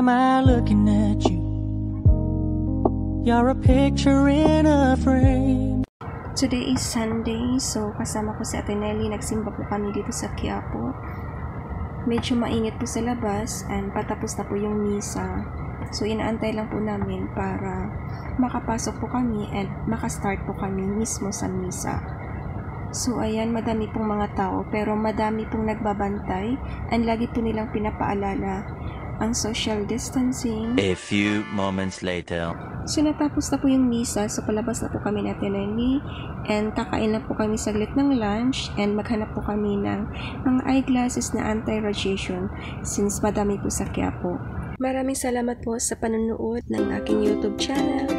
am I looking at you? You're a picture in a frame. Today is Sunday, so kasama ko si Ate Nelly. Nagsimba po kami dito sa Quiapo. Medyo mainit po sa labas and patapos na po yung misa. So inaantay lang po namin para makapasok po kami and makastart po kami mismo sa misa. So ayan, madami pong mga tao pero madami pong nagbabantay and lagi po nilang pinapaalala ang social distancing. A few moments later. So natapos na po yung misa, so palabas na po kami na Nelly and kakain na po kami saglit ng lunch and maghanap po kami ng mga eyeglasses na anti-radiation since madami po sa Quiapo. Maraming salamat po sa panonood ng aking YouTube channel.